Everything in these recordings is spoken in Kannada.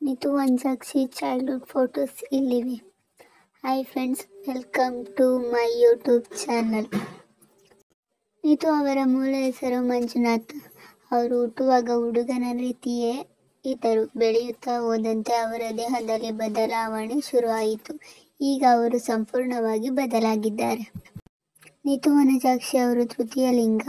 ನಿತು ವಂಜಾಕ್ಷಿ ಚೈಲ್ಡ್ಹುಡ್ ಫೋಟೋಸ್ ಇಲ್ಲಿವೆ. Hi friends welcome to my YouTube channel Nitu ಅವರ ಮೂಲ ಹೆಸರು ಮಂಜುನಾಥ್. ಅವರು ಹುಟ್ಟುವಾಗ ಹುಡುಗನ ರೀತಿಯೇ ಇದ್ದರು. ಬೆಳೆಯುತ್ತಾ ಹೋದಂತೆ ಅವರ ದೇಹದಲ್ಲಿ ಬದಲಾವಣೆ ಶುರುವಾಯಿತು. ಈಗ ಅವರು ಸಂಪೂರ್ಣವಾಗಿ ಬದಲಾಗಿದ್ದಾರೆ. ನಿತು ವನಜಾಕ್ಷಿ ಅವರು ತೃತೀಯ ಲಿಂಗ.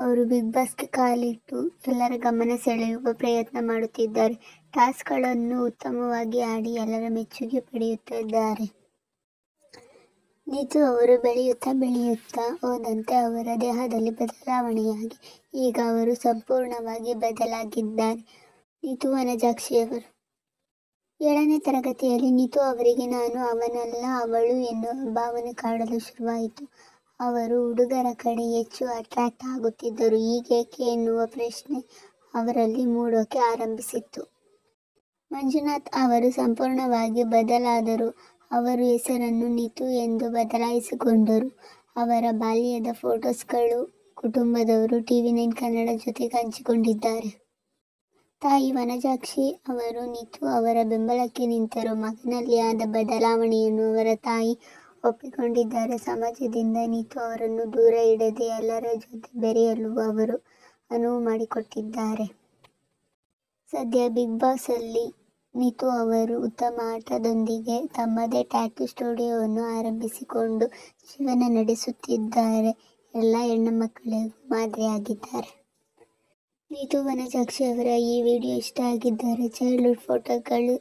ಅವರು ಬಿಗ್ ಬಾಸ್ಗೆ ಕಾಲಿಟ್ಟು ಎಲ್ಲರ ಗಮನ ಸೆಳೆಯುವ ಪ್ರಯತ್ನ ಮಾಡುತ್ತಿದ್ದಾರೆ. ಟಾಸ್ಕ್ಗಳನ್ನು ಉತ್ತಮವಾಗಿ ಆಡಿ ಎಲ್ಲರ ಮೆಚ್ಚುಗೆ ಪಡೆಯುತ್ತಿದ್ದಾರೆ. ನೀತು ಅವರು ಬೆಳೆಯುತ್ತಾ ಬೆಳೆಯುತ್ತಾ ಹೋದಂತೆ ಅವರ ದೇಹದಲ್ಲಿ ಬದಲಾವಣೆಯಾಗಿ, ಈಗ ಅವರು ಸಂಪೂರ್ಣವಾಗಿ ಬದಲಾಗಿದ್ದಾರೆ, ನೀತು ವನಜಾಕ್ಷಿಯವರು. ಏಳನೇ ತರಗತಿಯಲ್ಲಿ ನೀತು ಅವರಿಗೆ ನಾನು ಅವನಲ್ಲ, ಅವಳು ಎನ್ನುವ ಭಾವನೆ ಕಾಡಲು ಶುರುವಾಯಿತು. ಅವರು ಹುಡುಗರ ಕಡೆ ಹೆಚ್ಚು ಅಟ್ರಾಕ್ಟ್ ಆಗುತ್ತಿದ್ದರು. ಹೀಗೇಕೆ ಎನ್ನುವ ಪ್ರಶ್ನೆ ಅವರಲ್ಲಿ ಮೂಡೋಕೆ ಆರಂಭಿಸಿತ್ತು. ಮಂಜುನಾಥ್ ಅವರು ಸಂಪೂರ್ಣವಾಗಿ ಬದಲಾದರು. ಅವರು ಹೆಸರನ್ನು ನಿತು ಎಂದು ಬದಲಾಯಿಸಿಕೊಂಡರು. ಅವರ ಬಾಲ್ಯದ ಫೋಟೋಸ್ಗಳು ಕುಟುಂಬದವರು ಟಿವಿ ನೈನ್ ಕನ್ನಡ ಜೊತೆಗೆ ಹಂಚಿಕೊಂಡಿದ್ದಾರೆ. ತಾಯಿ ವನಜಾಕ್ಷಿ ಅವರು ನಿತು ಅವರ ಬೆಂಬಲಕ್ಕೆ ನಿಂತರು. ಮಗನಲ್ಲಿ ಆದ ಬದಲಾವಣೆಯನ್ನು ಅವರ ತಾಯಿ ಒಪ್ಪಿಕೊಂಡಿದ್ದಾರೆ. ಸಮಾಜದಿಂದ ನೀತು ಅವರನ್ನು ದೂರ ಇಡದೆ ಎಲ್ಲರ ಜೊತೆ ಬೆರೆಯಲು ಅವರು ಅನುವು ಮಾಡಿಕೊಟ್ಟಿದ್ದಾರೆ. ಸದ್ಯ ಬಿಗ್ ಬಾಸ್ ಅಲ್ಲಿ ನೀತು ಅವರು ಉತ್ತಮ ಆಟದೊಂದಿಗೆ ತಮ್ಮದೇ ಟ್ಯಾಟೂ ಸ್ಟುಡಿಯೋವನ್ನು ಆರಂಭಿಸಿಕೊಂಡು ಜೀವನ ನಡೆಸುತ್ತಿದ್ದಾರೆ. ಎಲ್ಲ ಹೆಣ್ಣು ಮಕ್ಕಳಿಗೂ ಮಾದರಿಯಾಗಿದ್ದಾರೆ ನೀತು ವನಜಾಕ್ಷಿ ಅವರ ಈ ವಿಡಿಯೋ ಇಷ್ಟ ಆಗಿದ್ದಾರೆ ಚೈಲ್ಡ್ಹುಡ್ ಫೋಟೋಗಳು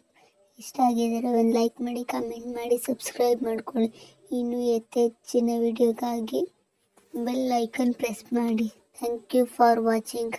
ಇಷ್ಟ ಆಗಿದ್ದರೆ ಒಂದು ಲೈಕ್ ಮಾಡಿ, ಕಮೆಂಟ್ ಮಾಡಿ, ಸಬ್ಸ್ಕ್ರೈಬ್ ಮಾಡ್ಕೊಳ್ಳಿ. ಇನ್ನು ಹೆಚ್ಚೆಚ್ಚಿನ ವಿಡಿಯೋಗಾಗಿ ಬೆಲ್ ಐಕನ್ ಪ್ರೆಸ್ ಮಾಡಿ. Thank you for watching.